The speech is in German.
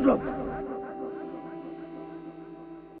Handlung.